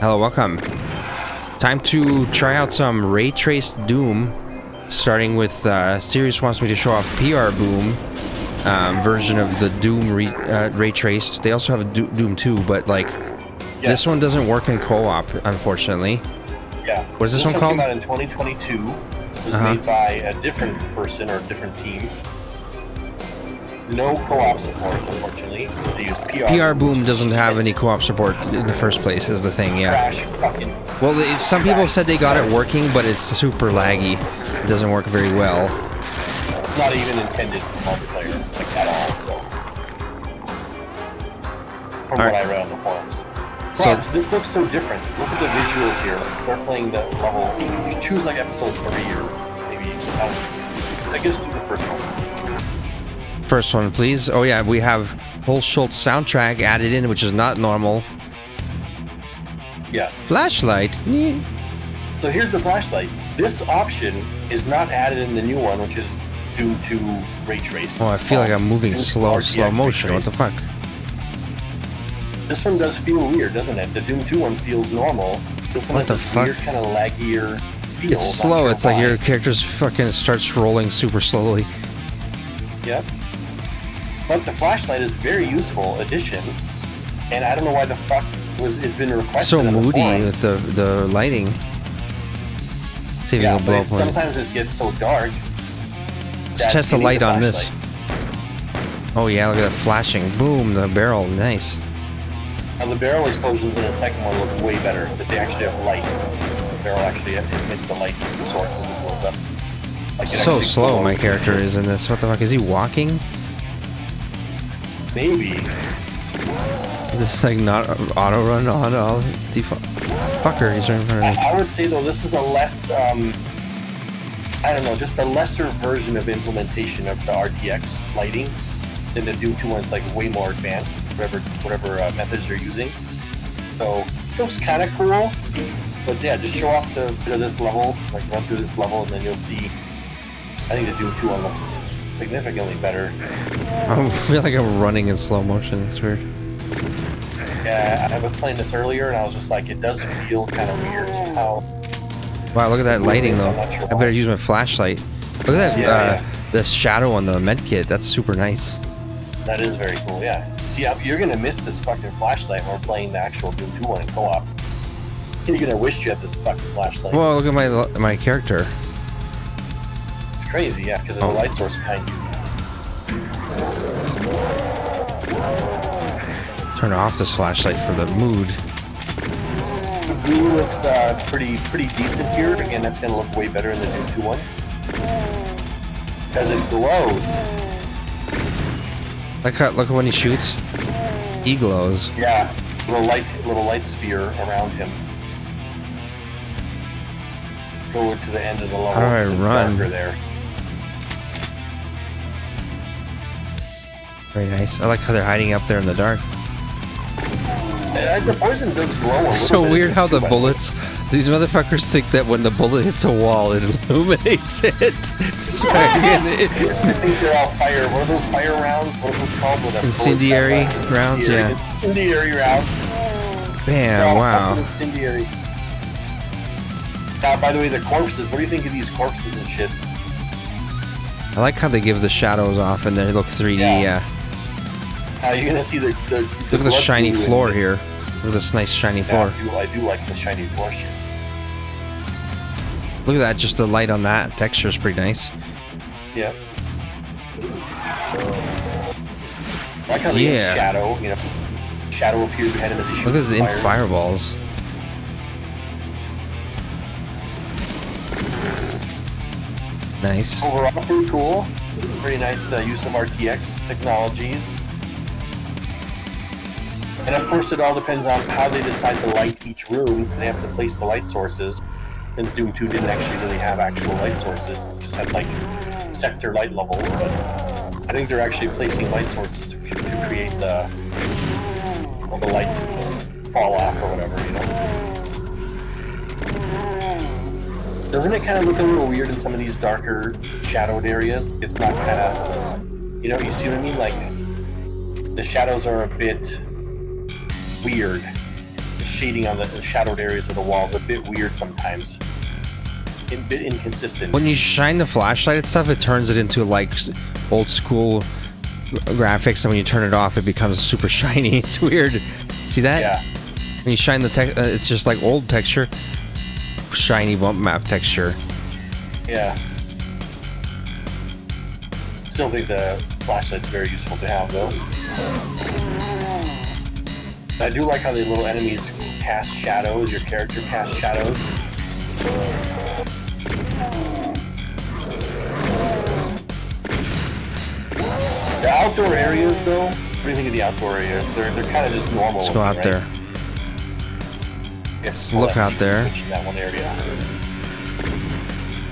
Hello, welcome. Time to try out some ray traced Doom. Starting with uh, Sirius wants me to show off PrBoom um, version of the Doom re uh, ray traced. They also have a Do Doom 2, but like Yes. this one doesn't work in co-op, unfortunately. Yeah. What is this one came called? out in 2022. It was Uh-huh. made by a different person or a different team. No co-op support, unfortunately. So use PR. PR Boom doesn't have any co-op support in the first place, is the thing. Yeah. Crash fucking. Well, it, some people said they got it working, but it's super laggy. It doesn't work very well. It's not even intended for multiplayer, like at all. So, from Alright. what I read on the forums. So- this looks so different. Look at the visuals here. Let's start playing the level. You choose like episode three or maybe. Um, I guess do the first one. First one, please. Oh yeah, we have Hulshult soundtrack added in, which is not normal. Yeah. Flashlight. So here's the flashlight. This option is not added in the new one, which is Doom 2 ray trace. Oh, I feel like I'm moving Doom 2 slow, RTX slow motion. What the fuck? This one does feel weird, doesn't it? The Doom 2 one feels normal. This one What has this fuck? weird kind of laggier feel. It's slow. sure It's like your character's fucking starts rolling super slowly. Yep. But the flashlight is a very useful addition, and I don't know why the fuck was has been requested. So on the moody with the the lighting. See if Yeah, you can blow up sometimes it gets so dark. Let's test the light on this. Oh yeah, look at that flashing. Boom, the barrel. Nice. Now the barrel explosions in the second one look way better because they actually have light. The barrel actually emits a light source as it blows up. Like So slow my character is in this. What the fuck? Is he walking? Maybe. Is this like not auto run on all default? Fucker, he's right in front I, of me. I would say though this is a less, um, I don't know, just a lesser version of implementation of the RTX lighting than the Doom 2 one. It's like way more advanced, whatever whatever uh, methods you're using. So it looks kind of cool, but yeah, just show off the bit of this level, like run through this level, and then you'll see. I think the Doom 2 one looks significantly better. I feel like I'm running in slow motion. It's weird. Yeah, I was playing this earlier, and I was just like, it does feel kind of weird somehow. Wow, look at that lighting though. Sure I better use my flashlight. Look at that, Yeah, uh, yeah. the shadow on the med kit. That's super nice. That is very cool, yeah. See, you're gonna miss this fucking flashlight when we're playing the actual Doom 2 one in co-op. You're gonna wish you had this fucking flashlight. Whoa, look at my my character. Crazy, yeah, because there's Oh. a light source behind you. Turn off this flashlight for the mood. The blue looks uh, pretty pretty decent here. Again, that's gonna look way better in the Doom 2 one. Because it glows. Look how, look at when he shoots. He glows. Yeah, little light little light sphere around him. Go to the end of the level. How do I run? there. Very nice. I like how they're hiding up there in the dark. Uh, the poison does glow So weird how the bullets. These motherfuckers think that when the bullet hits a wall, it illuminates it. Fucking- I think they're all fire. What are those fire rounds? What are those called? Where the bullets have, Incendiary uh, rounds, incendiary- yeah. Incendiary rounds. Bam! Wow. Incendiary. Now, by the way, the corpses. What do you think of these corpses and shit? I like how they give the shadows off and they look 3D. Yeah. Yeah. How you're gonna see the, the, Look at the shiny floor here. Look at this nice shiny Yeah, floor. I do, I do like the shiny floor shit. Look at that. Just the light on that texture is pretty nice. Yeah. I like how the Yeah. shadow, you know, shadow appears behind him as he shoots Look at his his in fire. fireballs. Nice. Overall, pretty cool. Pretty nice uh, use of RTX technologies. And of course, it all depends on how they decide to light each room. They have to place the light sources. Since Doom 2 didn't actually really have actual light sources, it just had like sector light levels. But I think they're actually placing light sources to, to create the, well, the light fall off or whatever, you know. Doesn't it kind of look a little weird in some of these darker shadowed areas? It's not kind of, you know, you see what I mean? Like, the shadows are a bit weird. The shading on the shadowed areas of the walls a bit weird sometimes. A bit inconsistent. When you shine the flashlight and stuff, it turns it into like old school graphics, and when you turn it off, it becomes super shiny. It's weird. See that? Yeah. When you shine the tech, uh, it's just like old texture, shiny bump map texture. Yeah. Still think the flashlight's very useful to have though. I do like how the little enemies cast shadows, your character casts shadows. The outdoor areas though, what do you think of the outdoor areas? They're they're kind of just normal. Let's go out there. right? Yes, Look out there. That one area.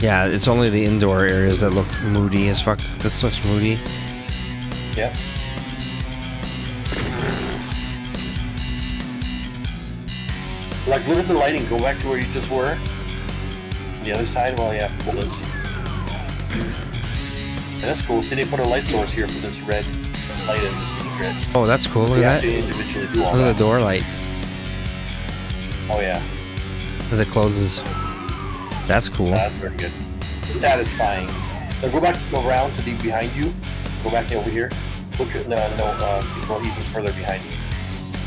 Yeah, it's only the indoor areas that look moody as fuck. This looks moody. Yep. Like, look at the lighting. Go back to where you just were. The other side. Well, yeah, pull this. That's cool. See, they put a light source here for this red light in the secret. Oh, that's cool. Look at that. individually do all Look at the door light Oh yeah, as it closes. That's cool. that's very good. Satisfying. Now go back, go around to be behind you. Go back over here. Look at no, no. Uh, go even further behind you.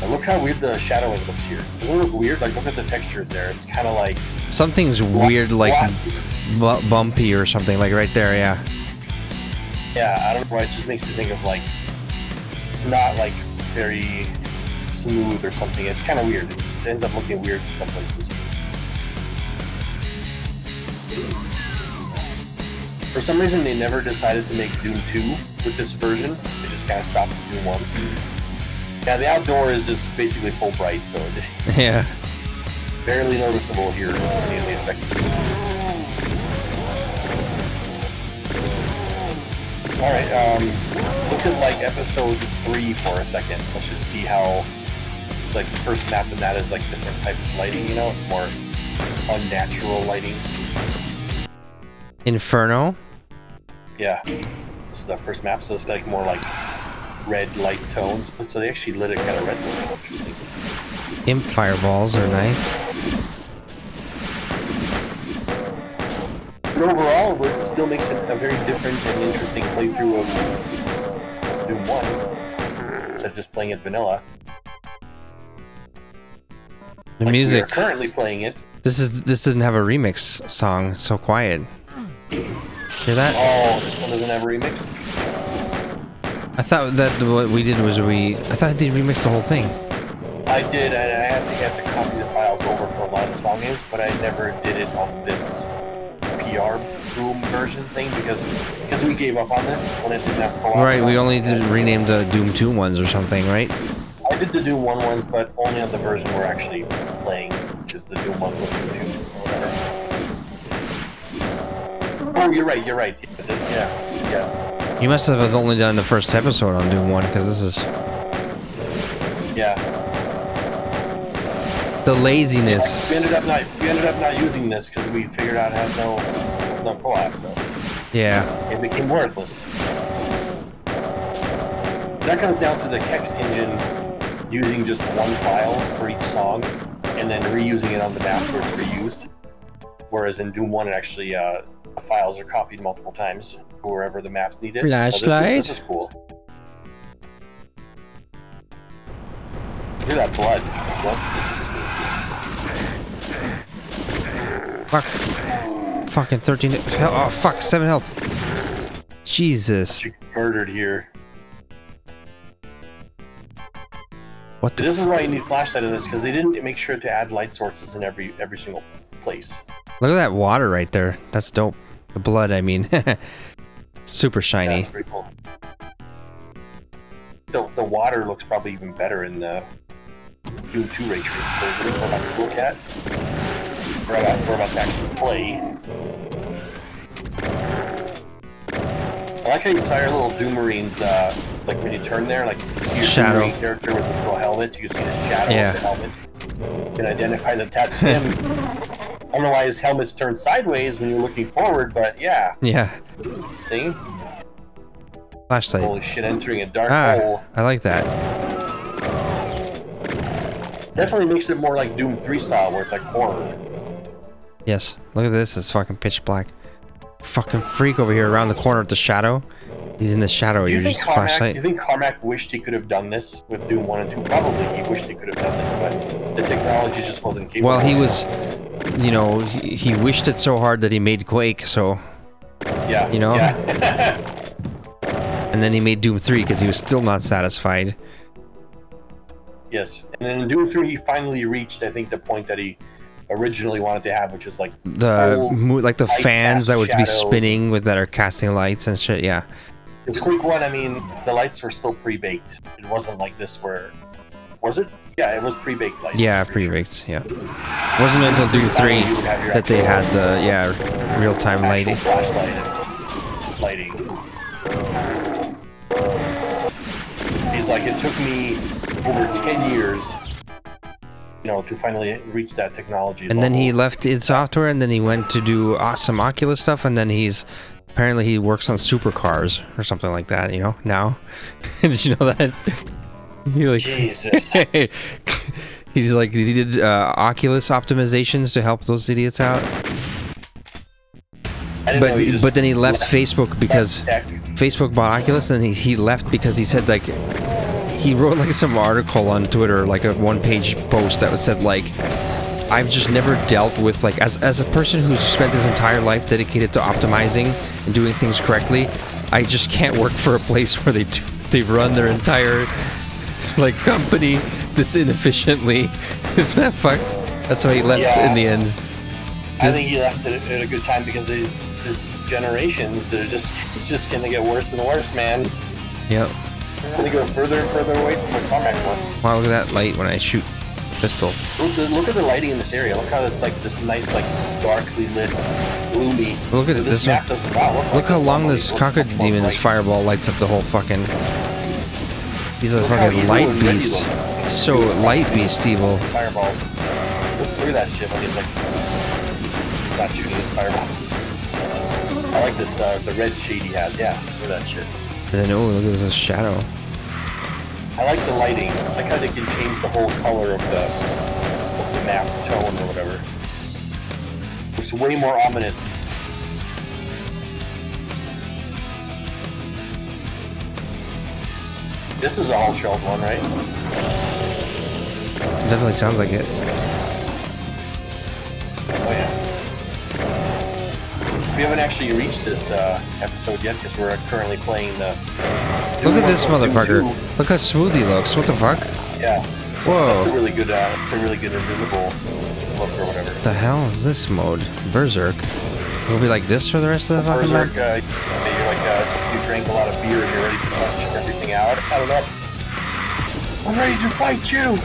Now look how weird the shadowing looks here. Doesn't it look weird? Like look at the textures there. It's kind of like Something's weird, like bumpy or something. Like right there. Yeah. Yeah, I don't know why. It just makes you think of like it's not like very smooth or something. It's kind of weird. It just ends up looking weird in some places. For some reason, they never decided to make Doom 2 with this version. They just kind of stopped at Doom 1. Yeah, the outdoor is just basically full bright, so it's Yeah. barely noticeable here in any of the effects. Alright, um, look at like episode 3 for a second. Let's just see how it's like the first map and that is like different type of lighting, you know? It's more unnatural lighting. Inferno. Yeah. This is the first map, so it's like more like red light tones. So they actually lit it kind of red. Interesting. Imp fireballs are nice. But overall, it still makes it a very different and interesting playthrough of Doom 1. Instead of just playing it vanilla. The Like, We are music. currently playing it. This is this didn't have a remix song. It's so quiet. Hear that? Oh, this one doesn't have a remix? I thought that what we did was we. I thought I did remix the whole thing. I did, and I have to have to copy the files over for a lot of the song names, but I never did it on this PR Boom version thing because because we gave up on this when it didn't have co-op. Right. We only did rename the Doom 2 ones or something, right? I did the Doom 1 ones, but only on the version we're actually playing, which is the Doom 1 plus Doom 2 or whatever. Oh, you're right, you're right. Yeah, yeah, You must have only done the first episode on Doom 1 because this is yeah. the We laziness. ended up not we ended up not using this because we figured out it has no has no co-op, so Yeah. it became worthless. That comes down to the Kex engine using just one file for each song and then reusing it on the map so it's reused. Whereas in Doom 1, it actually uh, files are copied multiple times wherever the maps needed. it. So this is- Flashlight? This is, cool. Look at that blood. Blood. Fuck. Fucking 13. Oh, fuck. 7 health. Jesus. Murdered here. What the This is why you need flashlight in this because they didn't make sure to add light sources in every every single place. Look at that water right there. That's dope. The blood, I mean. Super Yeah, shiny. that's pretty cool. The, the water looks probably even better in the Doom 2 ray trace. There's a link about to look at. We're about, we're about to actually play. I like how you saw your little Doom Marines, uh, like when you turn there, like you see your Shadow. Doom Marine character with this little helmet, you can see the shadow Yeah. of the helmet. You can identify that that's him. I don't know why his helmet's turned sideways when you're looking forward, but yeah, Yeah. interesting. Flashlight. Holy shit, entering a dark Ah, hole. I like that. Definitely makes it more like Doom 3 style, where it's like horror. Yes. Look at this. It's fucking pitch black. Fucking freak over here around the corner with the shadow. He's in the shadow. Do you think Carmack? flashlight. Do you think Carmack wished he could have done this with Doom 1 and 2? Probably he wished he could have done this, but the technology just wasn't capable. Well, he was, you know, he, he wished it so hard that he made Quake. So, yeah, you know? yeah. and then he made Doom 3 because he was still not satisfied. yes, and then in Doom 3, he finally reached, I think, the point that he originally wanted to have, which is like The mo- like the fans that would be spinning with that are casting lights and shit. Yeah. Because Quake 1, I mean, the lights were still pre-baked. It wasn't like this where... Was it? Yeah, it was pre-baked lighting. Yeah, pretty sure. pre-baked. Yeah. Wasn't until Doom 3 You would have your that they had the yeah real-time lighting. flashlight lighting. He's like, it took me over 10 years, you know, to finally reach that technology. And then he left id Software, and then he went to do uh, some Oculus stuff, and then he's apparently he works on supercars or something like that. You know now. did you know that? He like Jesus. he's like he did uh, Oculus optimizations to help those idiots out. But know he just but then he left left- Facebook because tech. Facebook bought Oculus, and he, he left because he said like he wrote like some article on Twitter, like a one-page post that was said like I've just never dealt with like as as a person who's spent his entire life dedicated to optimizing and doing things correctly, I just can't work for a place where they do, they run their entire like company this inefficiently. Isn't that fucked? That's why he left Yeah. in the end. I think he left at a good time because these this generations, they're just it's just gonna get worse and worse, man. Yep. It's gonna go further and further away from the Carmack wants. Wow, look at that light when I shoot pistol. Look, at- look at the lighting in this area. Look how it's like this nice, like darkly lit, gloomy. Look at it, This this map one. doesn't wow, look, Look like how long this Cacodemon's fireball lights up the whole fucking. He's a fucking light and ready beast. So light beast evil. Fireballs. Look, look at that shit when he's like not shooting his fireballs. I like this, uh, the red shade he has. Yeah, look at that shit. And then oh look at this shadow. I like the lighting. I like how they can change the whole color of the, of the map's tone or whatever. Looks way more ominous. This is a Hulshult one, right? Definitely sounds like it. Oh yeah. We haven't actually reached this uh, episode yet because we're currently playing the. Look at this Doom motherfucker. Look how smooth he looks. What the fuck? Yeah, it's a really good. Uh, it's a really good invisible look or whatever. What the hell is this mode? Berserk. It'll be like this for the rest of the fucking? Berserk, uh, drank a lot of beer and you're ready to punch everything out. I don't know. I'm ready to fight you.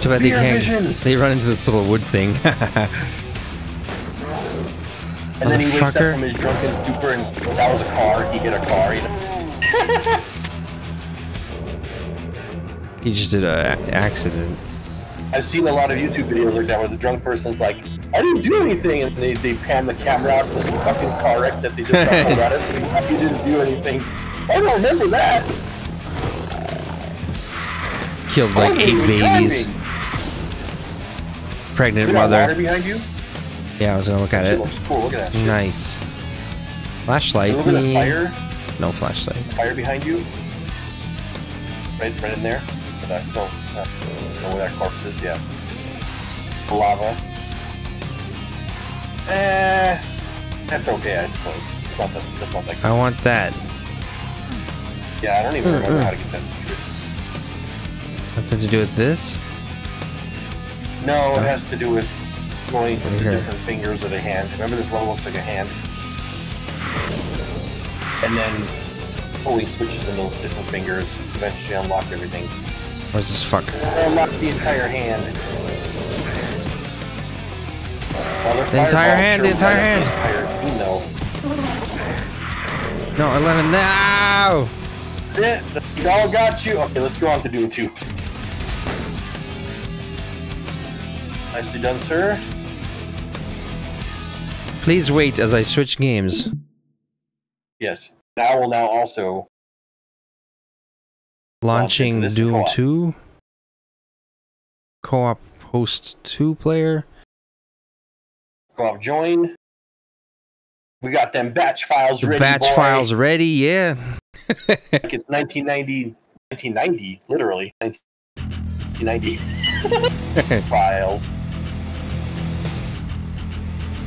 Too bad they can't. They run into this little wood thing. And then he wakes up from his drunken stupor and that was a car. He hit a car. You know? he just did a a- accident. I've seen a lot of YouTube videos like that where the drunk person's like, I didn't do anything, and they, they pan the camera out this fucking car wreck that they just got pulled out of. You didn't do anything. I don't remember that. Killed I like eight babies. driving. Pregnant See that water mother. behind you? Yeah, I was gonna look at it. cool. Look at. Nice. Flashlight. Look at the me. fire. No flashlight. Fire behind you. Right, right in there. That, uh, know where that corpse is. Yeah. Lava. Eh, that's okay, I suppose. It's not that. That's not like. I want that. Yeah, I don't even Mm, remember how to get that secret. Nothing to do with this. No, it has to do with going to the different fingers of the hand. Remember this level looks like a hand? And then pulling switches in those different fingers eventually unlock everything. Where's this fuck? Unlock the entire hand. The entire hand, the entire hand. entire. No, 11 now! That's it. The skull got you. Okay, let's go on to Doom 2. Nicely done, sir. Please wait as I switch games. Yes. Now will now also Launching Doom co-op. 2. co-op host two player. Co-op join. We got them batch files The ready. batch boy. files ready, yeah. Like it's 1990, 1990, literally 1990 files.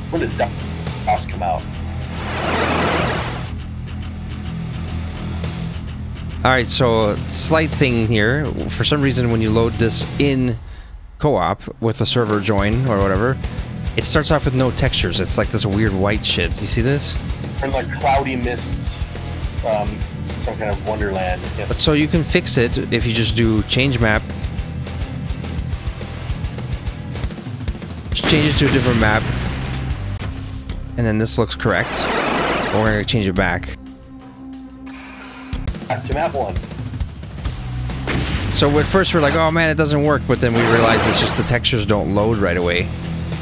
When did DOS come out? All right, so slight thing here. For some reason, when you load this in co-op with a server join or whatever, it starts off with no textures. It's like this weird white shit. You see this? From like cloudy mists, um, some kind of wonderland. Yes. But so you can fix it if you just do change map. Just change it to a different map. And then this looks correct. We're gonna change it back. Back to map one. So at first we're like, oh man, it doesn't work, but then we realize it's just the textures don't load right away.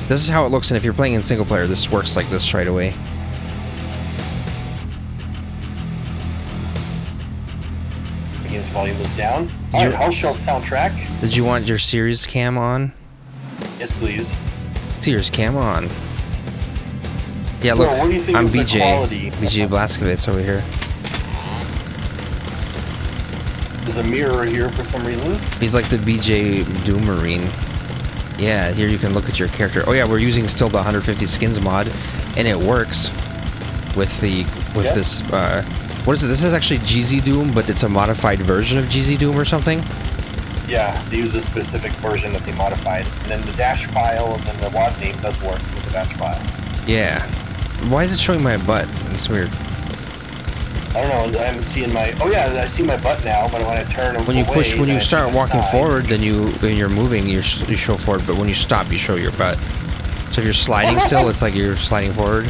This is how it looks, and if you're playing in single player, this works like this right away. Begins volume is down. you- All right, Hulshult soundtrack. Did you want your Sirius cam on? Yes, please. Sirius cam on. Yeah, So, look, what do you think I'm BJ. BJ Blazkowicz over here. There's a mirror here for some reason. He's like the BJ Doom Marine. Yeah, here you can look at your character. Oh yeah, we're using still the 150 skins mod, and it works with the with Yeah. this. Uh, what is it? This is actually GZDoom, but it's a modified version of GZDoom or something. Yeah, they use a specific version that they modified. And then the dash file and then the WAD name does work with the dash file. Yeah. Why is it showing my butt? It's weird. I don't know, I'm seeing my... Oh yeah, I see my butt now, but when I turn When you away, push, when you start walking side. forward, then you when you're moving, you you show forward. But when you stop, you show your butt. So if you're sliding still, it's like you're sliding forward.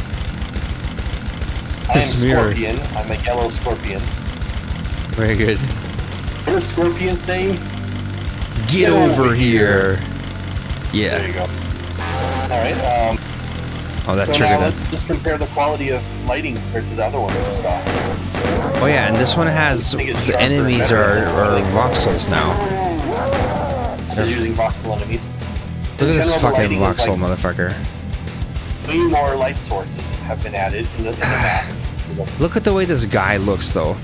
I am this mirror. Scorpion. I'm a yellow Scorpion. Very good. What does Scorpion say? Get, Get over, over here. There Yeah. There you go. Alright, um, Oh, that so triggered now let's just compare the quality of lighting compared to the other one we just saw. Oh yeah, and this one has I the enemies are, are voxels now. This is using voxel enemies. Look at this fucking voxel like- motherfucker. Way more light sources have been added in the, in the mask. Look at the way this guy looks though.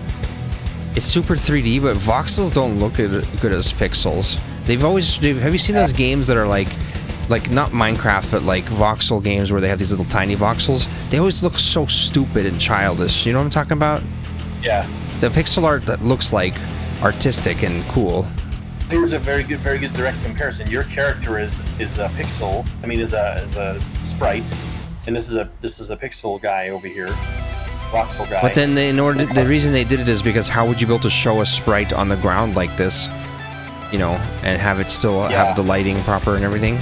It's super 3D, but voxels don't look good, good as pixels. They've always they've, have you seen those games that are like like not Minecraft but like voxel games where they have these little tiny voxels? They always look so stupid and childish. You know what I'm talking about? Yeah. The pixel art that looks like artistic and cool. Here's a very good, very good direct comparison. Your character is is a pixel. I mean, is a is a sprite, and this is a this is a pixel guy over here, voxel guy. But then, in order, the reason they did it is because how would you be able to show a sprite on the ground like this, you know, and have it still Yeah. have the lighting proper and everything?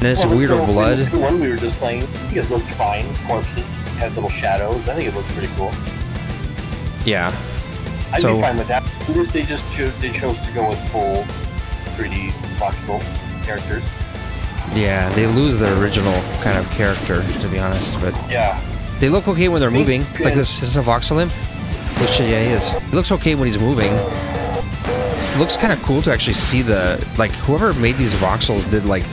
This Well, weirdo so blood. The one we were just playing, I think it looked fine. Corpses had little shadows. I think it looked pretty cool. Yeah. I'd So- be fine with that. In This they just cho- they chose to go with full 3D voxels characters. Yeah, they lose their original kind of character, to be honest. But Yeah. they look okay when they're Think moving. It's like this. Is this a voxel imp? Which yeah, he is. He looks okay when he's moving. It looks kind of cool to actually see the like whoever made these voxels did like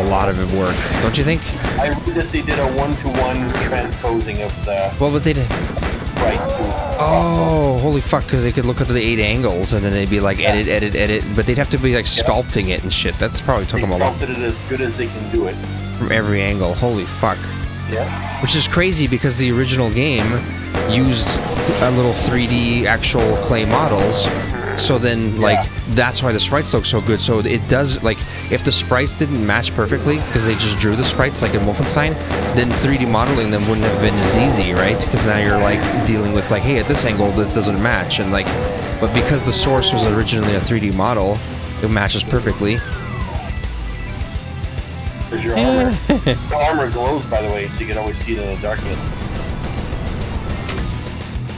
a lot of it work, don't you think? I read that they did a one-to-one transposing of the Well, but they did. sprites to. Oh, holy fuck! Because they could look at the eight angles and then they'd be like edit, edit, edit. But they'd have to be like sculpting it and shit. That's probably took They them a lot sculpted it as good as they can do it. from every angle. Holy fuck! Yeah. Which is crazy because the original game used th- a little 3D actual clay models. So then, like, Yeah. that's why the sprites look so good. So it does, like, if the sprites didn't match perfectly because they just drew the sprites like in Wolfenstein, then 3D modeling them wouldn't have been as easy, right? Because now you're like dealing with like, hey, at this angle this doesn't match, and like, but because the source was originally a 3D model, it matches perfectly. Because your armor. the armor glows, by the way, so you can always see it in the darkness.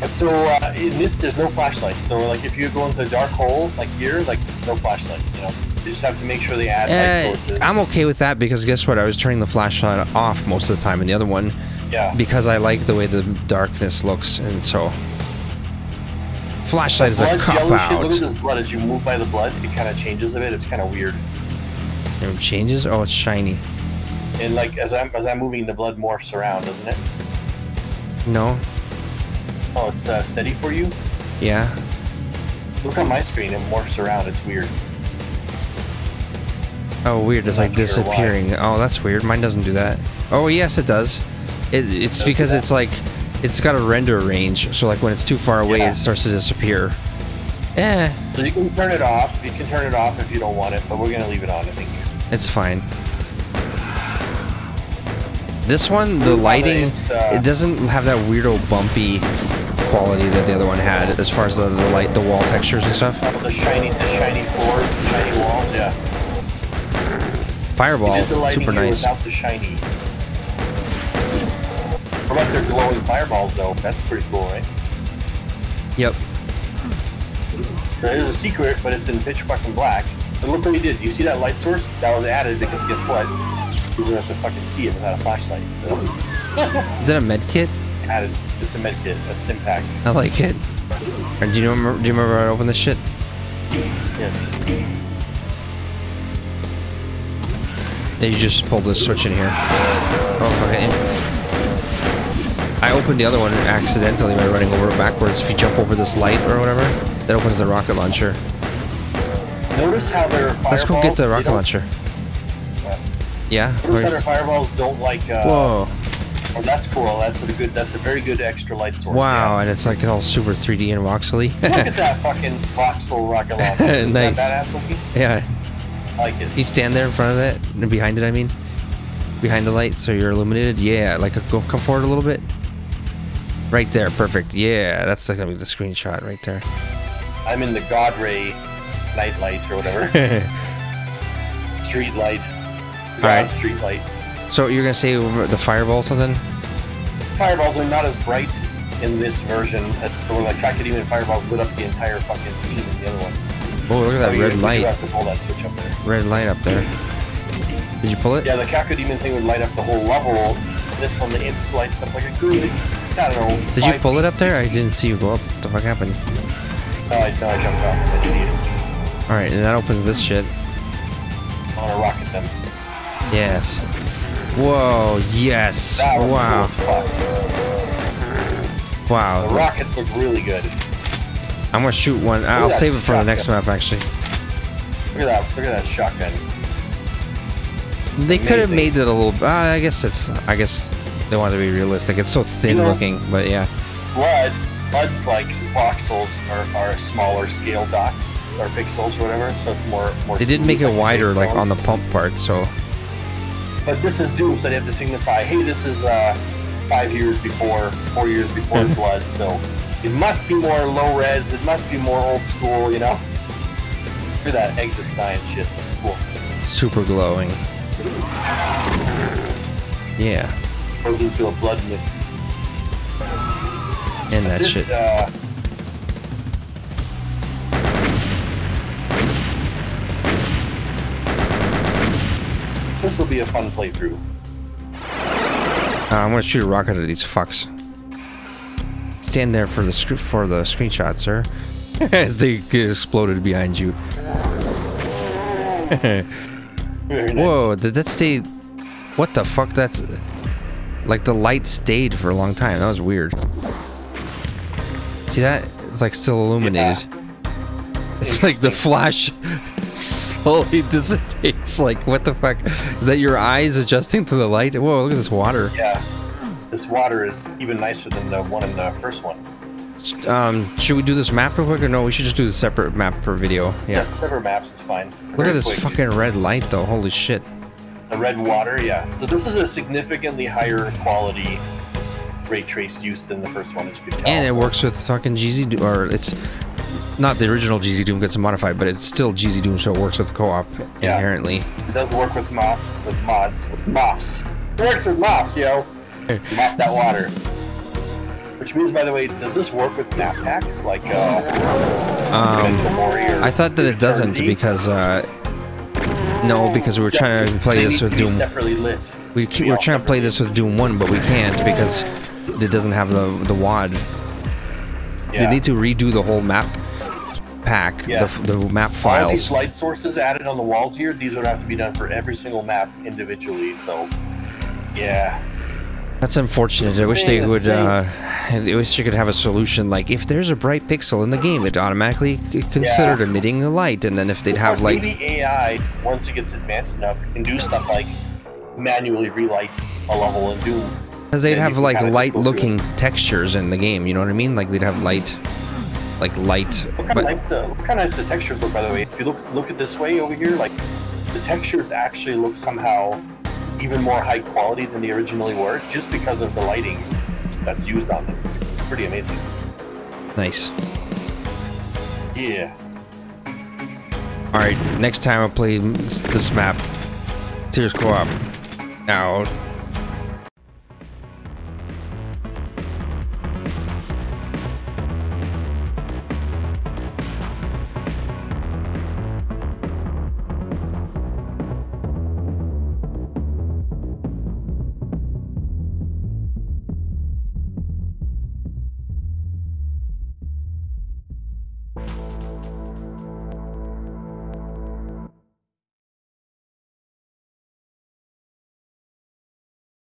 But so uh, in this, there's no flashlight. So like if you go into a dark hole, like here, like no flashlight. You know, you just have to make sure they add light Uh, sources. I'm okay with that because guess what? I was turning the flashlight off most of the time in the other one yeah. because I like the way the darkness looks, and so flashlight is a blood cop jello shit. Look at out. this blood. As you move by the blood, it kind of changes a bit. It's kind of weird. It changes? Oh, it's shiny. And like as I'm as I'm moving, the blood morphs around, doesn't it? No? Oh, it's uh, steady for you. Yeah. Look on my screen, it morphs around. It's weird. Oh, weird. It's I'm like sure disappearing. Oh, that's weird. Mine doesn't do that. Oh, yes, it does. It, it's Does because it's like, it's got a render range. So, like, when it's too far away, Yeah. it starts to disappear. Eh, So you can turn it off. You can turn it off if you don't want it, but we're gonna leave it on. I think. it's fine. This one, the lighting, uh, it doesn't have that weirdo bumpy quality that the other one had as far as the, the light, the wall textures and stuff. The shiny, the shiny floors, the shiny walls. Yeah. Fireball, the super nice. without the shiny. What about their glowing fireballs though? That's pretty cool, right? Yep. There is a secret, but it's in pitch fucking black. And look what we did. You see that light source? That was added because guess what? You don't have to fucking see it without a flashlight. So Is that a med kit? added. It's a med kit, a stim pack. I like it. Or do you remember? Do you remember how to open this shit? Yes. Yeah, you just pulled the switch in here. Oh, it. I opened the other one accidentally by running over backwards. If you jump over this light or whatever, that opens the rocket launcher. Notice how their fireballs. Let's go get the rocket launcher. Yeah? Notice how their fireballs don't like. Uh, Whoa. Oh, that's cool. That's a good. That's a very good extra light source. Wow, yeah. and it's like all super 3D and voxely. Look at that fucking voxel rocket launcher. Nice. that badass looking? yeah. I like it. You stand there in front of it, and behind it, I mean. Behind the light, so you're illuminated. Yeah, like go come forward a little bit. Right there, perfect. Yeah, that's gonna be the screenshot right there. I'm in the God Ray night lights or whatever. street light. God Alright. street light. So you're gonna say the fireball something? Fireballs are not as bright in this version. when like Cacodemon fireballs lit up the entire fucking scene in the other one. Oh, look at that Oh, red you light. have to pull that switch up there. Red light up there. Did you pull it? Yeah, the Cacodemon thing would light up the whole level. This one, the imps lights up like a good, I don't know. Did you pull it up there? I didn't see you go up. What the fuck happened? No, I, no, I jumped off. I didn't need it. All right, and that opens this shit. I want to rocket them. Yes. Whoa. Yes. Wow. cool. Wow. The rockets look really good. I'm gonna shoot one. I'll save it for the next map. Actually, Look at that! Look at that shotgun. they could have made it a little. Uh, I guess it's. I guess they wanted to be realistic. It's so thin You know- looking, but yeah. Blood, blood's like voxels are, are smaller scale dots or pixels or whatever, so it's more more. They did make it wider, like on the pump part. So But this is Doom, so they have to signify, hey, this is uh, five years before, four years before Blood, so it must be more low res. It must be more old school, you know. At that exit science shit. That's cool. super glowing. Yeah, Goes into a blood mist. and That's that it. shit. Uh, this will be a fun playthrough. Uh, I'm gonna shoot a rocket at these fucks. Stand there for the sc- for the screenshot, sir. As they get exploded behind you. Nice. Whoa! Did that stay? What the fuck? That's like the light stayed for a long time. That was weird. See that? It's like still illuminated. It's like the flash slowly dissipates. Like what the fuck? Is that your eyes adjusting to the light? Whoa! Look at this water. Yeah. This water is even nicer than the one in the first one. Um, should we do this map real quick or no? We should just do the separate map per video. Yeah. Se- Separate maps is fine. Look Very at this quick. fucking red light though. Holy shit. The red water, yeah. So this is a significantly higher quality ray trace use than the first one, as you can tell. And it so- works with fucking GZ or it's not the original GZDoom gets modified, but it's still GZDoom, so it works with co-op Yeah. inherently. It does work with mods. With mods. With mops. It works with mops, yo. Mop that water. Which means, by the way, does this work with map packs like uh, Um, I thought that it doesn't because uh, no, because we were trying to play They this with Doom. separately lit. We keep we're trying to play this with Doom One, but we can't because it doesn't have the the WAD. Yeah. They need to redo the whole map pack, Yes. the, the map All these light sources added on the walls here, these would have to be done for every single map individually. So, yeah, That's unfortunate. I wish they would. Uh, I wish you could have a solution like if there's a bright pixel in the game, it automatically considered Yeah. emitting the light, and then if they'd have like maybe AI once it gets advanced enough can do stuff like manually relight a level in Doom. Because they'd And have like light looking textures in the game, you know what I mean? Like they'd have light, like light. Look how But nice the nice the textures look. By the way, if you look look at this way over here, like the textures actually look somehow even more high quality than they originally were, just because of the lighting that's used on them. It's pretty amazing. nice. Yeah. All right, next time I'll play this this map. Tears co-op. Out.